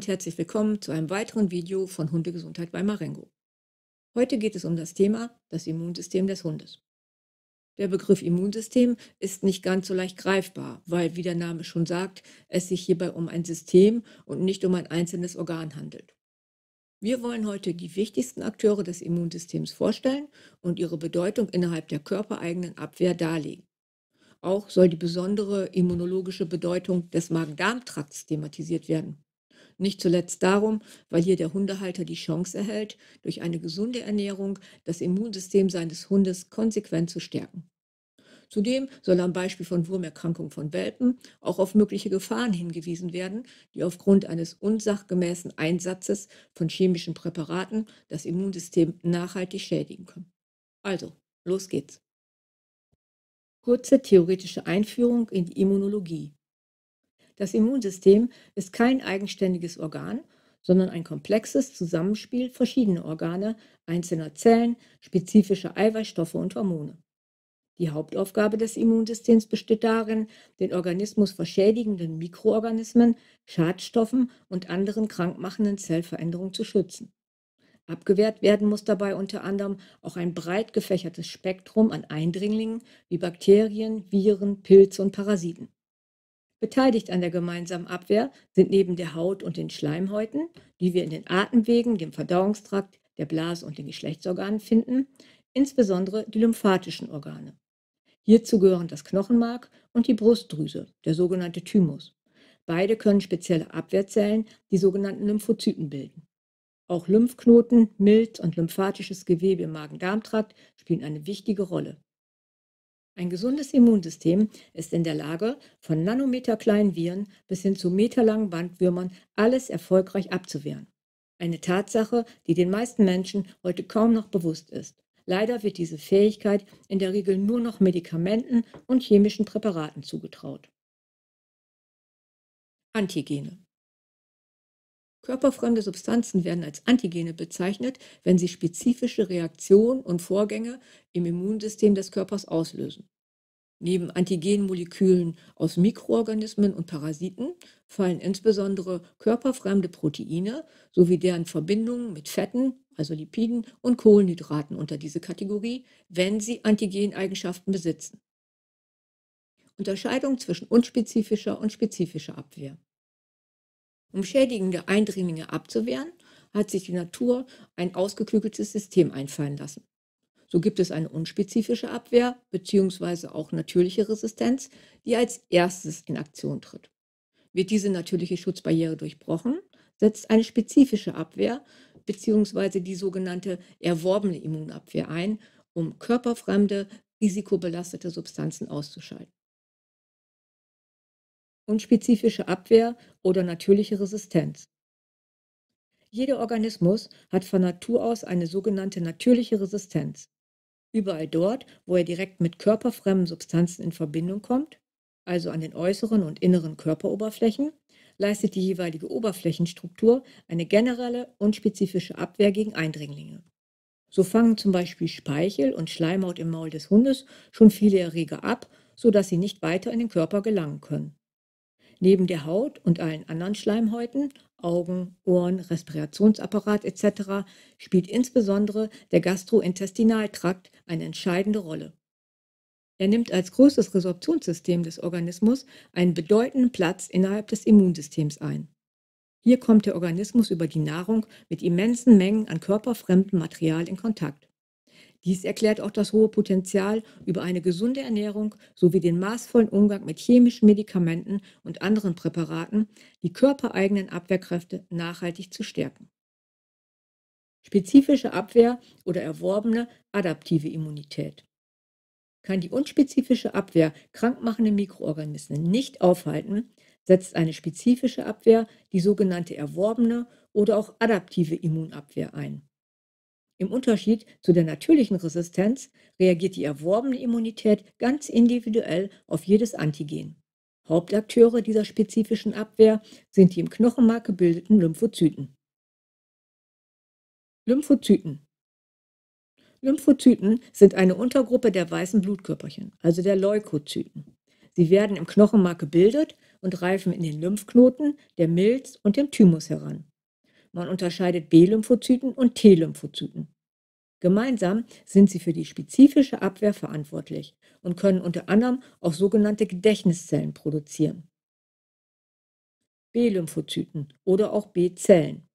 und herzlich willkommen zu einem weiteren Video von Hundegesundheit bei Marengo. Heute geht es um das Thema das Immunsystem des Hundes. Der Begriff Immunsystem ist nicht ganz so leicht greifbar, weil, wie der Name schon sagt, es sich hierbei um ein System und nicht um ein einzelnes Organ handelt. Wir wollen heute die wichtigsten Akteure des Immunsystems vorstellen und ihre Bedeutung innerhalb der körpereigenen Abwehr darlegen. Auch soll die besondere immunologische Bedeutung des Magen-Darm-Trakts thematisiert werden. Nicht zuletzt darum, weil hier der Hundehalter die Chance erhält, durch eine gesunde Ernährung das Immunsystem seines Hundes konsequent zu stärken. Zudem soll am Beispiel von Wurmerkrankungen von Welpen auch auf mögliche Gefahren hingewiesen werden, die aufgrund eines unsachgemäßen Einsatzes von chemischen Präparaten das Immunsystem nachhaltig schädigen können. Also, los geht's. Kurze theoretische Einführung in die Immunologie. Das Immunsystem ist kein eigenständiges Organ, sondern ein komplexes Zusammenspiel verschiedener Organe, einzelner Zellen, spezifischer Eiweißstoffe und Hormone. Die Hauptaufgabe des Immunsystems besteht darin, den Organismus vor schädigenden Mikroorganismen, Schadstoffen und anderen krankmachenden Zellveränderungen zu schützen. Abgewehrt werden muss dabei unter anderem auch ein breit gefächertes Spektrum an Eindringlingen wie Bakterien, Viren, Pilze und Parasiten. Beteiligt an der gemeinsamen Abwehr sind neben der Haut und den Schleimhäuten, die wir in den Atemwegen, dem Verdauungstrakt, der Blase und den Geschlechtsorganen finden, insbesondere die lymphatischen Organe. Hierzu gehören das Knochenmark und die Brustdrüse, der sogenannte Thymus. Beide können spezielle Abwehrzellen, die sogenannten Lymphozyten, bilden. Auch Lymphknoten, Milz und lymphatisches Gewebe im Magen-Darm-Trakt spielen eine wichtige Rolle. Ein gesundes Immunsystem ist in der Lage, von nanometerkleinen Viren bis hin zu meterlangen Bandwürmern alles erfolgreich abzuwehren. Eine Tatsache, die den meisten Menschen heute kaum noch bewusst ist. Leider wird diese Fähigkeit in der Regel nur noch Medikamenten und chemischen Präparaten zugetraut. Antigene. Körperfremde Substanzen werden als Antigene bezeichnet, wenn sie spezifische Reaktionen und Vorgänge im Immunsystem des Körpers auslösen. Neben Antigenmolekülen aus Mikroorganismen und Parasiten fallen insbesondere körperfremde Proteine sowie deren Verbindungen mit Fetten, also Lipiden und Kohlenhydraten unter diese Kategorie, wenn sie Antigeneigenschaften besitzen. Unterscheidung zwischen unspezifischer und spezifischer Abwehr. Um schädigende Eindringlinge abzuwehren, hat sich die Natur ein ausgeklügeltes System einfallen lassen. So gibt es eine unspezifische Abwehr bzw. auch natürliche Resistenz, die als erstes in Aktion tritt. Wird diese natürliche Schutzbarriere durchbrochen, setzt eine spezifische Abwehr bzw. die sogenannte erworbene Immunabwehr ein, um körperfremde, risikobelastete Substanzen auszuschalten. Unspezifische Abwehr oder natürliche Resistenz. Jeder Organismus hat von Natur aus eine sogenannte natürliche Resistenz. Überall dort, wo er direkt mit körperfremden Substanzen in Verbindung kommt, also an den äußeren und inneren Körperoberflächen, leistet die jeweilige Oberflächenstruktur eine generelle und spezifische Abwehr gegen Eindringlinge. So fangen zum Beispiel Speichel und Schleimhaut im Maul des Hundes schon viele Erreger ab, sodass sie nicht weiter in den Körper gelangen können. Neben der Haut und allen anderen Schleimhäuten, Augen, Ohren, Respirationsapparat etc. spielt insbesondere der Gastrointestinaltrakt eine entscheidende Rolle. Er nimmt als größtes Resorptionssystem des Organismus einen bedeutenden Platz innerhalb des Immunsystems ein. Hier kommt der Organismus über die Nahrung mit immensen Mengen an körperfremdem Material in Kontakt. Dies erklärt auch das hohe Potenzial über eine gesunde Ernährung sowie den maßvollen Umgang mit chemischen Medikamenten und anderen Präparaten, die körpereigenen Abwehrkräfte nachhaltig zu stärken. Spezifische Abwehr oder erworbene adaptive Immunität. Kann die unspezifische Abwehr krankmachende Mikroorganismen nicht aufhalten, setzt eine spezifische Abwehr, die sogenannte erworbene oder auch adaptive Immunabwehr ein. Im Unterschied zu der natürlichen Resistenz reagiert die erworbene Immunität ganz individuell auf jedes Antigen. Hauptakteure dieser spezifischen Abwehr sind die im Knochenmark gebildeten Lymphozyten. Lymphozyten. Lymphozyten sind eine Untergruppe der weißen Blutkörperchen, also der Leukozyten. Sie werden im Knochenmark gebildet und reifen in den Lymphknoten, der Milz und dem Thymus heran. Man unterscheidet B-Lymphozyten und T-Lymphozyten. Gemeinsam sind sie für die spezifische Abwehr verantwortlich und können unter anderem auch sogenannte Gedächtniszellen produzieren. B-Lymphozyten oder auch B-Zellen.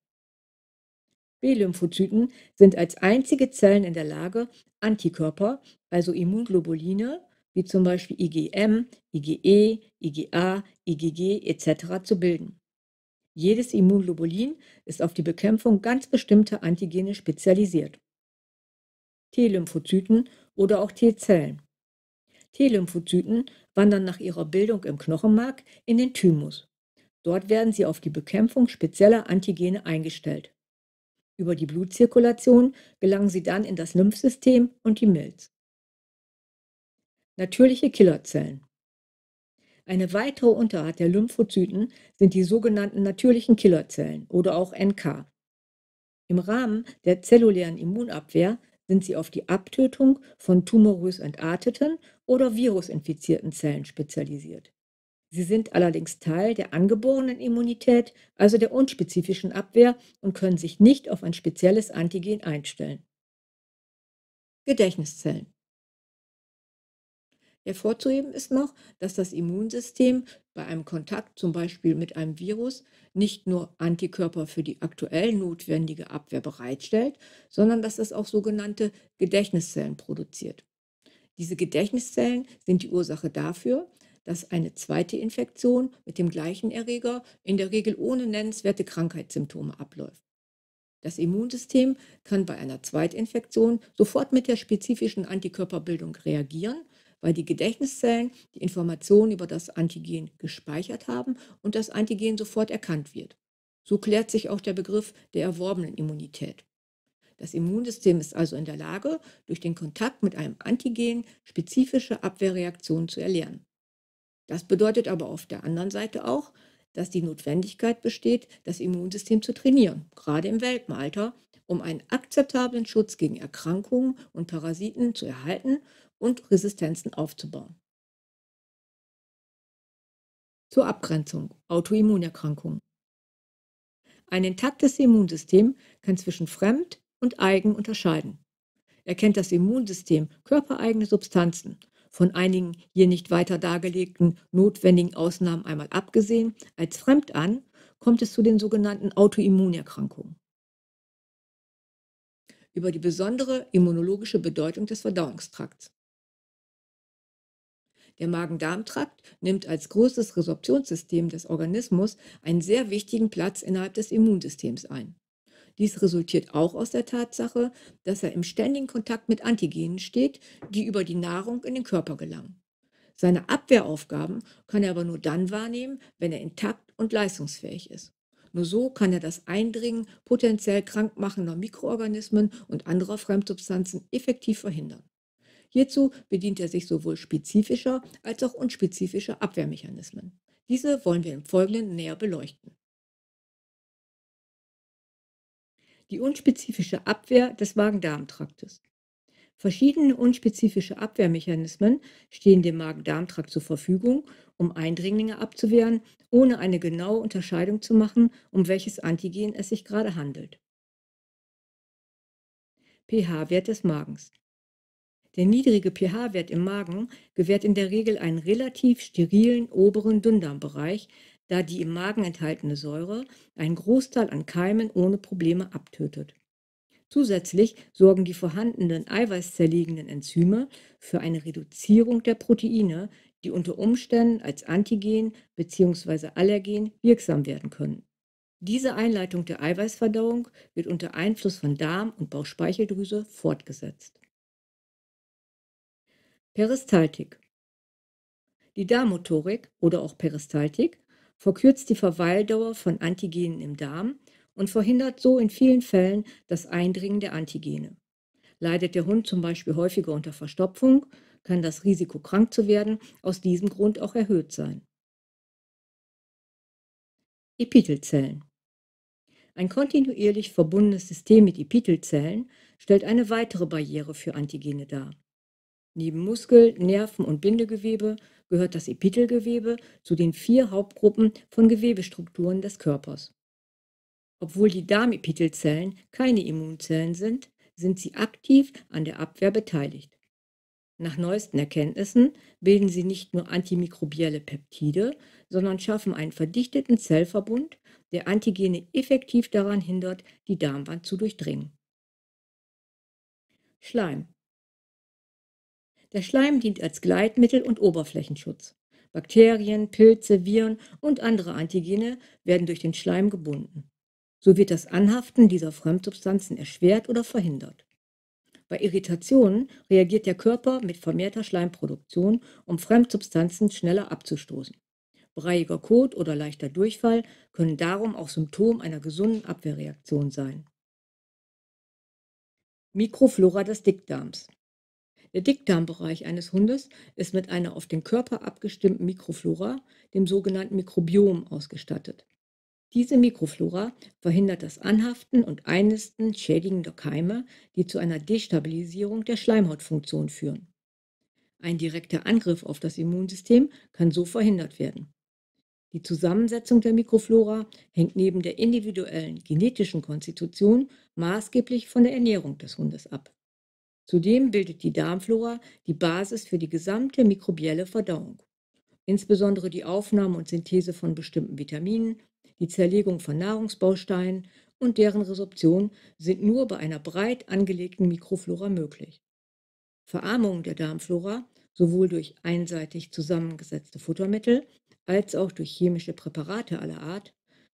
B-Lymphozyten sind als einzige Zellen in der Lage, Antikörper, also Immunglobuline, wie zum Beispiel IgM, IgE, IgA, IgG etc. zu bilden. Jedes Immunglobulin ist auf die Bekämpfung ganz bestimmter Antigene spezialisiert. T-Lymphozyten oder auch T-Zellen. T-Lymphozyten wandern nach ihrer Bildung im Knochenmark in den Thymus. Dort werden sie auf die Bekämpfung spezieller Antigene eingestellt. Über die Blutzirkulation gelangen sie dann in das Lymphsystem und die Milz. Natürliche Killerzellen. Eine weitere Unterart der Lymphozyten sind die sogenannten natürlichen Killerzellen oder auch NK. Im Rahmen der zellulären Immunabwehr sind sie auf die Abtötung von tumorös entarteten oder virusinfizierten Zellen spezialisiert. Sie sind allerdings Teil der angeborenen Immunität, also der unspezifischen Abwehr und können sich nicht auf ein spezielles Antigen einstellen. Gedächtniszellen. Hervorzuheben ist noch, dass das Immunsystem bei einem Kontakt zum Beispiel mit einem Virus nicht nur Antikörper für die aktuell notwendige Abwehr bereitstellt, sondern dass es auch sogenannte Gedächtniszellen produziert. Diese Gedächtniszellen sind die Ursache dafür, dass eine zweite Infektion mit dem gleichen Erreger in der Regel ohne nennenswerte Krankheitssymptome abläuft. Das Immunsystem kann bei einer Zweitinfektion sofort mit der spezifischen Antikörperbildung reagieren weil die Gedächtniszellen die Informationen über das Antigen gespeichert haben und das Antigen sofort erkannt wird. So klärt sich auch der Begriff der erworbenen Immunität. Das Immunsystem ist also in der Lage, durch den Kontakt mit einem Antigen spezifische Abwehrreaktionen zu erlernen. Das bedeutet aber auf der anderen Seite auch, dass die Notwendigkeit besteht, das Immunsystem zu trainieren, gerade im Welpenalter, um einen akzeptablen Schutz gegen Erkrankungen und Parasiten zu erhalten und Resistenzen aufzubauen. Zur Abgrenzung Autoimmunerkrankungen. Ein intaktes Immunsystem kann zwischen fremd und eigen unterscheiden. Erkennt das Immunsystem körpereigene Substanzen, von einigen hier nicht weiter dargelegten notwendigen Ausnahmen einmal abgesehen, als fremd an, kommt es zu den sogenannten Autoimmunerkrankungen. Über die besondere immunologische Bedeutung des Verdauungstrakts. Der Magen-Darm-Trakt nimmt als größtes Resorptionssystem des Organismus einen sehr wichtigen Platz innerhalb des Immunsystems ein. Dies resultiert auch aus der Tatsache, dass er im ständigen Kontakt mit Antigenen steht, die über die Nahrung in den Körper gelangen. Seine Abwehraufgaben kann er aber nur dann wahrnehmen, wenn er intakt und leistungsfähig ist. Nur so kann er das Eindringen potenziell krankmachender Mikroorganismen und anderer Fremdsubstanzen effektiv verhindern. Hierzu bedient er sich sowohl spezifischer als auch unspezifischer Abwehrmechanismen. Diese wollen wir im Folgenden näher beleuchten. Die unspezifische Abwehr des Magen-Darm-Traktes. Verschiedene unspezifische Abwehrmechanismen stehen dem Magen-Darm-Trakt zur Verfügung, um Eindringlinge abzuwehren, ohne eine genaue Unterscheidung zu machen, um welches Antigen es sich gerade handelt. pH-Wert des Magens. Der niedrige pH-Wert im Magen gewährt in der Regel einen relativ sterilen oberen Dünndarmbereich, da die im Magen enthaltene Säure einen Großteil an Keimen ohne Probleme abtötet. Zusätzlich sorgen die vorhandenen eiweißzerlegenden Enzyme für eine Reduzierung der Proteine, die unter Umständen als Antigen bzw. Allergen wirksam werden können. Diese Einleitung der Eiweißverdauung wird unter Einfluss von Darm und Bauchspeicheldrüse fortgesetzt. Peristaltik. Die Darmmotorik oder auch Peristaltik verkürzt die Verweildauer von Antigenen im Darm und verhindert so in vielen Fällen das Eindringen der Antigene. Leidet der Hund zum Beispiel häufiger unter Verstopfung, kann das Risiko, krank zu werden, aus diesem Grund auch erhöht sein. Epithelzellen. Ein kontinuierlich verbundenes System mit Epithelzellen stellt eine weitere Barriere für Antigene dar. Neben Muskel-, Nerven- und Bindegewebe gehört das Epithelgewebe zu den vier Hauptgruppen von Gewebestrukturen des Körpers. Obwohl die Darmepithelzellen keine Immunzellen sind, sind sie aktiv an der Abwehr beteiligt. Nach neuesten Erkenntnissen bilden sie nicht nur antimikrobielle Peptide, sondern schaffen einen verdichteten Zellverbund, der Antigene effektiv daran hindert, die Darmwand zu durchdringen. Schleim. Der Schleim dient als Gleitmittel und Oberflächenschutz. Bakterien, Pilze, Viren und andere Antigene werden durch den Schleim gebunden. So wird das Anhaften dieser Fremdsubstanzen erschwert oder verhindert. Bei Irritationen reagiert der Körper mit vermehrter Schleimproduktion, um Fremdsubstanzen schneller abzustoßen. Breiiger Kot oder leichter Durchfall können darum auch Symptom einer gesunden Abwehrreaktion sein. Mikroflora des Dickdarms. Der Dickdarmbereich eines Hundes ist mit einer auf den Körper abgestimmten Mikroflora, dem sogenannten Mikrobiom, ausgestattet. Diese Mikroflora verhindert das Anhaften und Einnisten schädigender Keime, die zu einer Destabilisierung der Schleimhautfunktion führen. Ein direkter Angriff auf das Immunsystem kann so verhindert werden. Die Zusammensetzung der Mikroflora hängt neben der individuellen genetischen Konstitution maßgeblich von der Ernährung des Hundes ab. Zudem bildet die Darmflora die Basis für die gesamte mikrobielle Verdauung. Insbesondere die Aufnahme und Synthese von bestimmten Vitaminen, die Zerlegung von Nahrungsbausteinen und deren Resorption sind nur bei einer breit angelegten Mikroflora möglich. Verarmung der Darmflora, sowohl durch einseitig zusammengesetzte Futtermittel als auch durch chemische Präparate aller Art,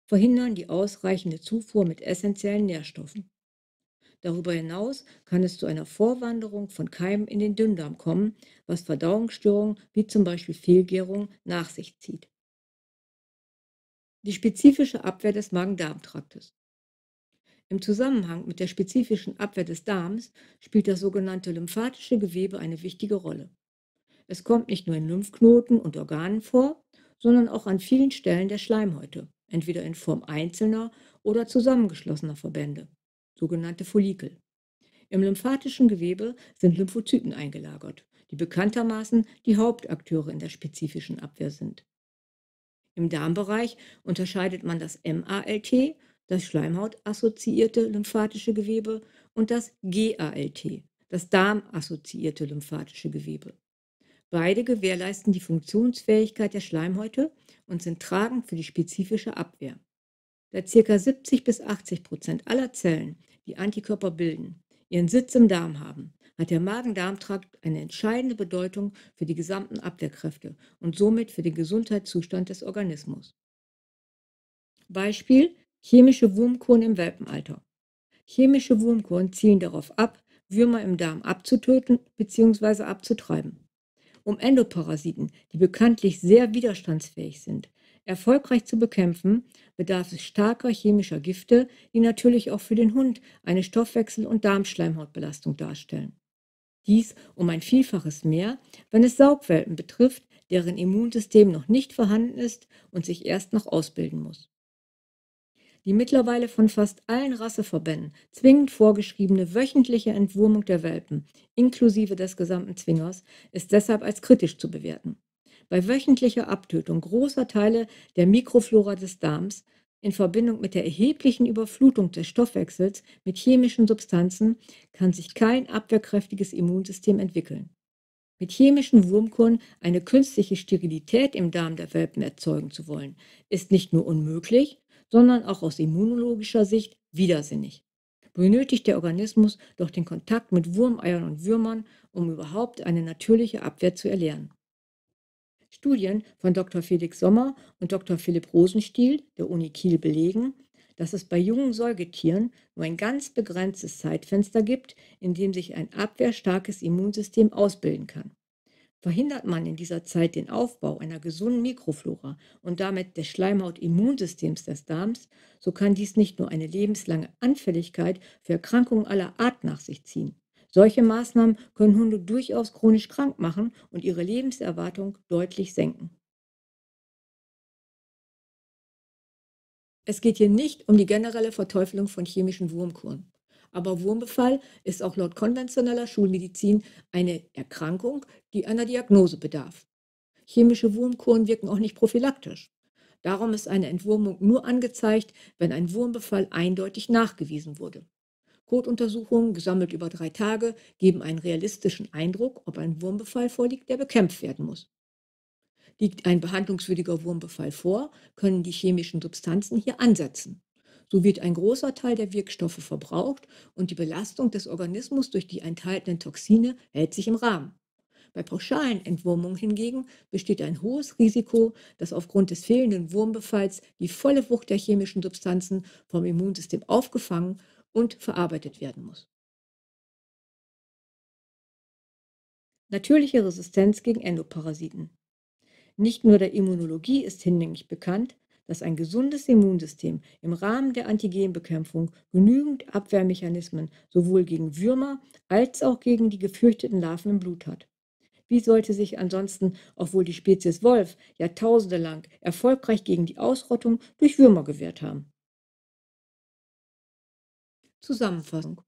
verhindern die ausreichende Zufuhr mit essentiellen Nährstoffen. Darüber hinaus kann es zu einer Vorwanderung von Keimen in den Dünndarm kommen, was Verdauungsstörungen wie zum Beispiel Fehlgärung nach sich zieht. Die spezifische Abwehr des Magen-Darm-Traktes. Im Zusammenhang mit der spezifischen Abwehr des Darms spielt das sogenannte lymphatische Gewebe eine wichtige Rolle. Es kommt nicht nur in Lymphknoten und Organen vor, sondern auch an vielen Stellen der Schleimhäute, entweder in Form einzelner oder zusammengeschlossener Verbände, sogenannte Follikel. Im lymphatischen Gewebe sind Lymphozyten eingelagert, die bekanntermaßen die Hauptakteure in der spezifischen Abwehr sind. Im Darmbereich unterscheidet man das MALT, das schleimhautassoziierte lymphatische Gewebe, und das GALT, das darmassoziierte lymphatische Gewebe. Beide gewährleisten die Funktionsfähigkeit der Schleimhäute und sind tragend für die spezifische Abwehr. Da ca. 70 bis 80 Prozent aller Zellen, die Antikörper bilden, ihren Sitz im Darm haben, hat der Magen-Darm-Trakt eine entscheidende Bedeutung für die gesamten Abwehrkräfte und somit für den Gesundheitszustand des Organismus. Beispiel chemische Wurmkuren im Welpenalter. Chemische Wurmkuren zielen darauf ab, Würmer im Darm abzutöten bzw. abzutreiben. Um Endoparasiten, die bekanntlich sehr widerstandsfähig sind, erfolgreich zu bekämpfen, bedarf es starker chemischer Gifte, die natürlich auch für den Hund eine Stoffwechsel- und Darmschleimhautbelastung darstellen. Dies um ein Vielfaches mehr, wenn es Saugwelpen betrifft, deren Immunsystem noch nicht vorhanden ist und sich erst noch ausbilden muss. Die mittlerweile von fast allen Rasseverbänden zwingend vorgeschriebene wöchentliche Entwurmung der Welpen, inklusive des gesamten Zwingers, ist deshalb als kritisch zu bewerten. Bei wöchentlicher Abtötung großer Teile der Mikroflora des Darms in Verbindung mit der erheblichen Überflutung des Stoffwechsels mit chemischen Substanzen kann sich kein abwehrkräftiges Immunsystem entwickeln. Mit chemischen Wurmkuren eine künstliche Sterilität im Darm der Welpen erzeugen zu wollen, ist nicht nur unmöglich, sondern auch aus immunologischer Sicht widersinnig. Benötigt der Organismus doch den Kontakt mit Wurmeiern und Würmern, um überhaupt eine natürliche Abwehr zu erlernen. Studien von Dr. Felix Sommer und Dr. Philipp Rosenstiel der Uni Kiel belegen, dass es bei jungen Säugetieren nur ein ganz begrenztes Zeitfenster gibt, in dem sich ein abwehrstarkes Immunsystem ausbilden kann. Verhindert man in dieser Zeit den Aufbau einer gesunden Mikroflora und damit des Schleimhautimmunsystems des Darms, so kann dies nicht nur eine lebenslange Anfälligkeit für Erkrankungen aller Art nach sich ziehen, solche Maßnahmen können Hunde durchaus chronisch krank machen und ihre Lebenserwartung deutlich senken. Es geht hier nicht um die generelle Verteufelung von chemischen Wurmkuren. Aber Wurmbefall ist auch laut konventioneller Schulmedizin eine Erkrankung, die einer Diagnose bedarf. Chemische Wurmkuren wirken auch nicht prophylaktisch. Darum ist eine Entwurmung nur angezeigt, wenn ein Wurmbefall eindeutig nachgewiesen wurde. Kotuntersuchungen, gesammelt über drei Tage, geben einen realistischen Eindruck, ob ein Wurmbefall vorliegt, der bekämpft werden muss. Liegt ein behandlungswürdiger Wurmbefall vor, können die chemischen Substanzen hier ansetzen. So wird ein großer Teil der Wirkstoffe verbraucht und die Belastung des Organismus durch die enthaltenen Toxine hält sich im Rahmen. Bei pauschalen Entwurmungen hingegen besteht ein hohes Risiko, dass aufgrund des fehlenden Wurmbefalls die volle Wucht der chemischen Substanzen vom Immunsystem aufgefangen und verarbeitet werden muss. Natürliche Resistenz gegen Endoparasiten. Nicht nur der Immunologie ist hinlänglich bekannt, dass ein gesundes Immunsystem im Rahmen der Antigenbekämpfung genügend Abwehrmechanismen sowohl gegen Würmer als auch gegen die gefürchteten Larven im Blut hat. Wie sollte sich ansonsten, obwohl die Spezies Wolf jahrtausendelang erfolgreich gegen die Ausrottung durch Würmer gewehrt haben? Zusammenfassung.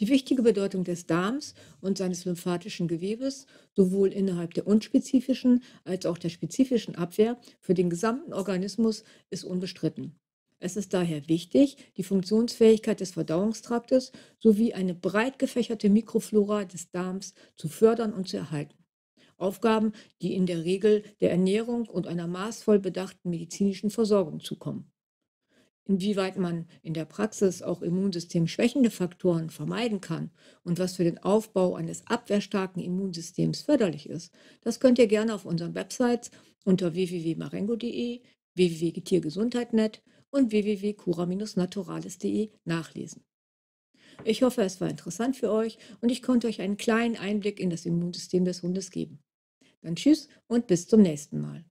Die wichtige Bedeutung des Darms und seines lymphatischen Gewebes, sowohl innerhalb der unspezifischen als auch der spezifischen Abwehr für den gesamten Organismus, ist unbestritten. Es ist daher wichtig, die Funktionsfähigkeit des Verdauungstraktes sowie eine breit gefächerte Mikroflora des Darms zu fördern und zu erhalten. Aufgaben, die in der Regel der Ernährung und einer maßvoll bedachten medizinischen Versorgung zukommen inwieweit man in der Praxis auch immunsystemschwächende Faktoren vermeiden kann und was für den Aufbau eines abwehrstarken Immunsystems förderlich ist, das könnt ihr gerne auf unseren Websites unter www.marengo.de, www.tiergesundheit.net und www.cura-naturales.de nachlesen. Ich hoffe, es war interessant für euch und ich konnte euch einen kleinen Einblick in das Immunsystem des Hundes geben. Dann tschüss und bis zum nächsten Mal.